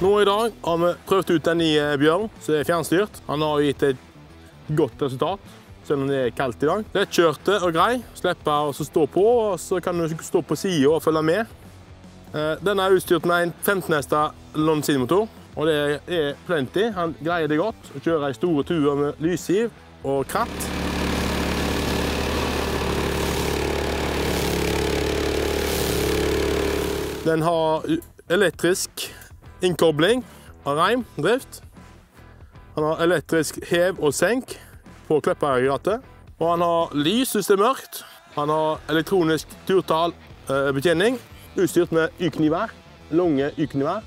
Nå i dag har vi prøvd ut en ny eh, bjørn som er fjernstyrt. Han har gitt et godt resultat, selv om det er kaldt i dag. Lettkjørte og grei. Slipper å stå på, og så kan du stå på sida og følge med. Eh, Denne er utstyrt med en 15 hester Lonsin-motor, og det er plenty. Han greier det godt å kjøre i store tuer med lysgiv og kratt. Den har elektrisk innkobling av reimdrift. Han har elektrisk hev og senk på klippeaggregatet. Og han har lys hvis det er mørkt. Han har elektronisk turtalbetjening, utstyrt med Y-knivær. lange Y-knivær.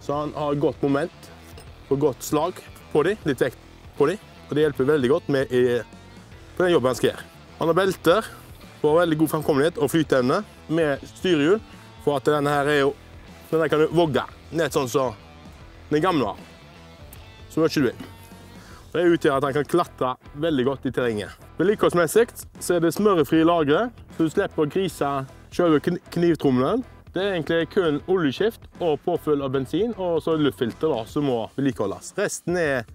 Så han har godt moment og godt slag på dem, litt vekt på dem. Og det hjelper veldig godt med i, på den jobben han skal gjøre. Han har belter for veldig god framkommelighet og flyteevne med styrehjul. For at denne her er jo Denne kan du vogge, nett sånn som den gamle var. Så mye du vil. Det utgjør at han kan klatre veldig godt i terrenget. Vedlikeholdsmessig er det smørefrie lagre, så du slipper å grise selve kn- knivtrommelen. Det er egentlig kun oljeskift og påfyll av bensin og så luftfilter da, som må vedlikeholdes. Resten er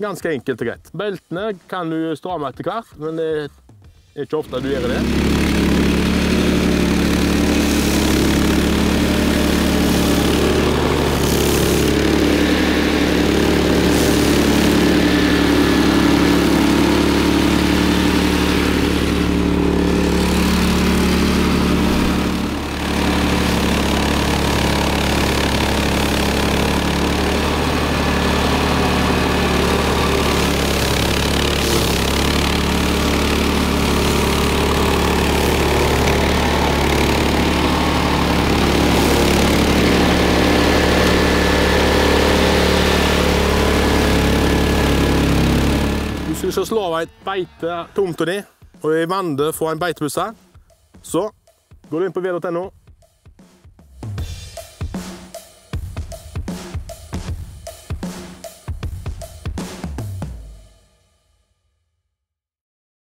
ganske enkelt og greit. Beltene kan du stramme etter hvert, men det er ikke ofte du gjør det. Hvis du skal slå av et beite tomta di, og i vende få en beitebuss her, så går du inn på v.no,